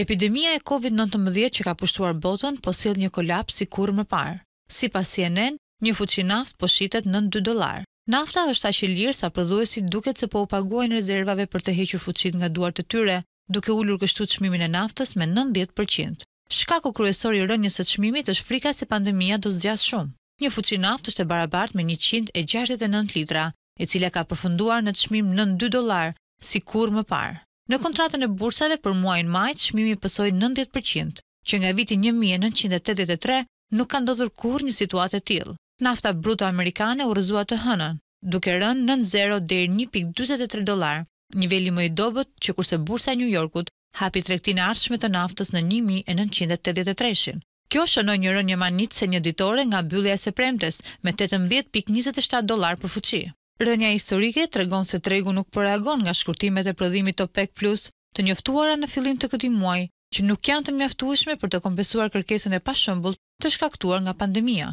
Epidemia e Covid nëntëmbëdhjetë që ka pushtuar botën po sjell një kolaps si kurrë më parë. Sipas CNN, një fuçi naftë po shitet nën dy dollarë. Nafta është aq e lirë sa prodhuesit duket se po u paguajnë rezervave për të hequr fuçitë nga duart e tyre, duke ulur kështu çmimin e naftës me nëntëdhjetë për qind. Shkaku kryesor i rënies së çmimit është frika se pandemia do zgjasë shumë. Një fuçi naftë është e barabartë me njëqind e gjashtëdhjetë e nëntë litra, e cila ka përfunduar në çmim nën dy dollarë, si kurrë më parë. Në kontratën e bursave për muajin maj çmimi pësoi nëntëdhjetë për qind. Që nga viti një mijë e nëntëqind e tetëdhjetë e tre nuk ka ndodhur kurrë një situatë e tillë. Nafta bruto amerikane u rrëzua të hënën, duke rënë nën zero deri një pikë dyzet e tre dollarë, niveli më i dobët që kur se bursa e Nju Jorkut hapi tregtinë e ardhshme të naftës në një mijë e nëntëqind e tetëdhjetë e treshin. Kjo shënoi një rënie mahnitëse njëditore nga mbyllja e së premtes, me tetëmbëdhjetë pikë njëzet e shtatë dollarë për fuçi. Rënia historike tregon se tregu nuk po reagon nga shkurtimet e prodhimit të OPEC Plus, të njoftuara në fillim të këtij muaji, që nuk janë të mjaftueshme për të kompensuar kërkesën e pashembullt të shkaktuar nga pandemia.